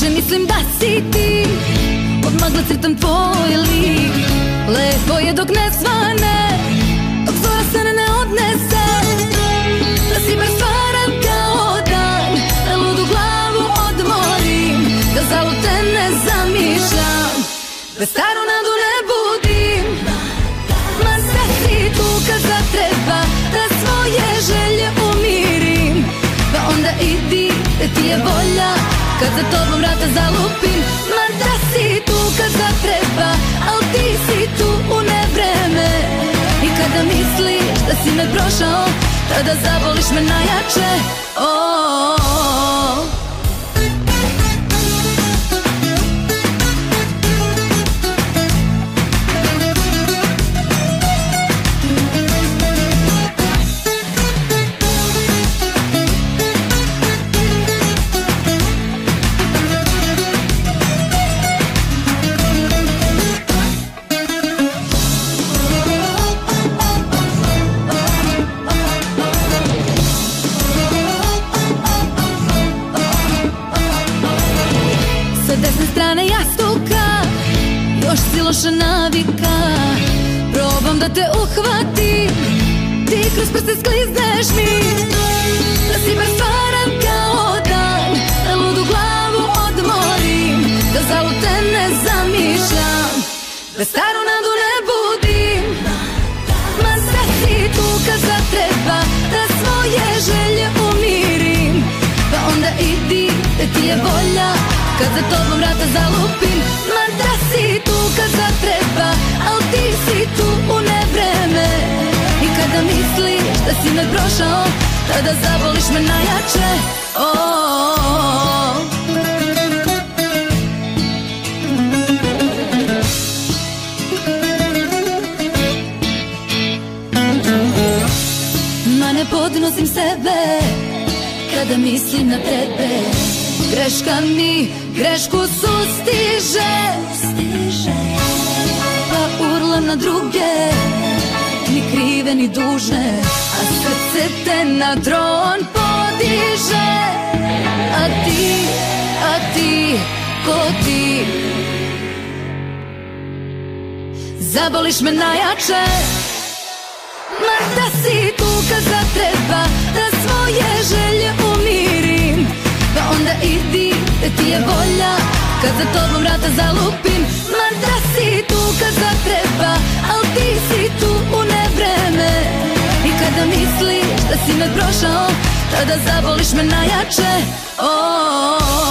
više mislim da si ti. Od magla crtam tvoj lik. Lepo je dok ne svane Dok zora se ne odnese. Da si bar stvaran kao dan Da ludu glavu odmorim Da zalu te ne zamišljam. Da staru nadu ne budim. Ma sad si tu kad zatreba Da svoje želje umirim. Pa onda idi ti je volja kad za tobom vrata zalupim Ma da si tu kad zatreba Al ti si tu u nevreme I kada misliš da si me prošao Tada zaboliš me najjače oh. Loša navika. Probam da te uhvatim Ti kroz prste sklizneš mi. Da si bar stvaran kao dan Da ludu glavu odmorim Da zalute ne zamišljam Da staru nadu ne budim. Ma da si tu kad zatreba Da svoje želje umirim. Pa onda idi da ti je volja Kad za tobom vrata zalupim. Ma da si tu si me prošao Tada zaboliš me najjače. Oh. Ma ne podnosim sebe Kada mislim na tebe. Greška mi grešku sustiže. Pa urlam na druge Ni krive ni dužne A srce te na tron podiže. A ti, a ti, ko ti? Zaboliš me najjače. Ma da si tu kad zatreba Da svoje želje umirim. Pa onda idi ti je volja Kad za tobom vrata zalupim si me prošao Tada zaboliš me najjače oh, oh, oh.